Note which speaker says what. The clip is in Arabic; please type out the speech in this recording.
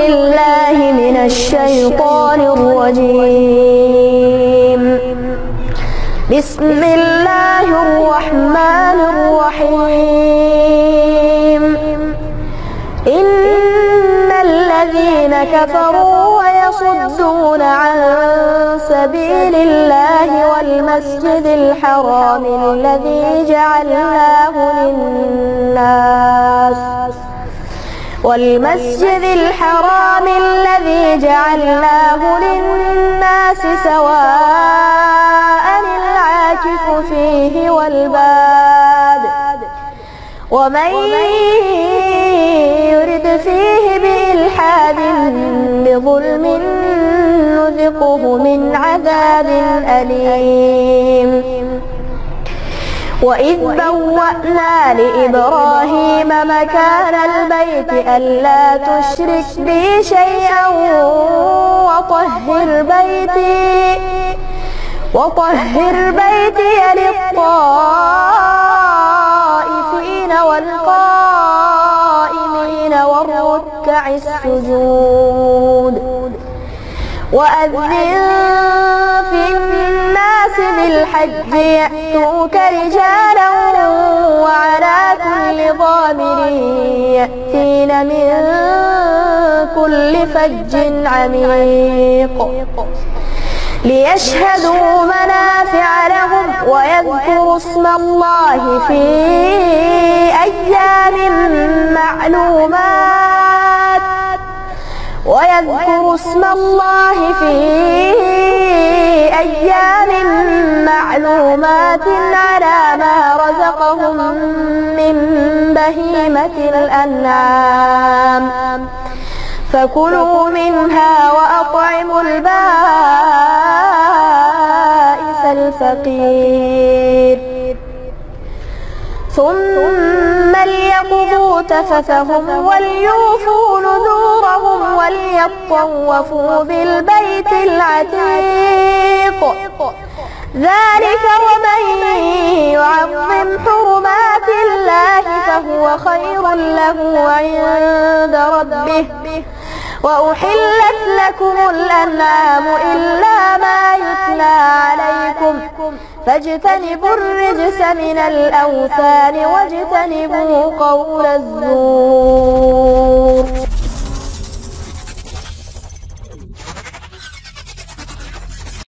Speaker 1: بالله من الشيطان الرجيم. بسم الله الرحمن الرحيم. إن الذين كفروا ويصدون عن سبيل الله والمسجد الحرام الذي جعلناه للناس والمسجد الحرام الذي جعلناه للناس سواء العاكف فيه والباد ومن يرد فيه بإلحاد بظلم نذقه من عذاب أليم. وإذ بوأنا لإبراهيم مكان البيت ألا تشرك بي شيئا وطهر بيتي وطهر بيتي للطائفين والقائمين والركع السجود وأذن بالحج يأتوك رجالا وعلى كل ضامر يأتين من كل فج عميق. ليشهدوا منافع لهم ويذكروا اسم الله في أيام معلومات. ويذكروا اسم الله في من بهيمة الأنعام. فكلوا منها وأطعموا البائس الفقير. ثم ليقضوا تفثهم وليوفوا نذورهم وليطوفوا بالبيت العتيق. ذلك ومن له عند ربه. وأحلت لكم الأنعام إلا ما يتلى عليكم. فاجتنبوا الرجس من الأوثان واجتنبوا قول الزور.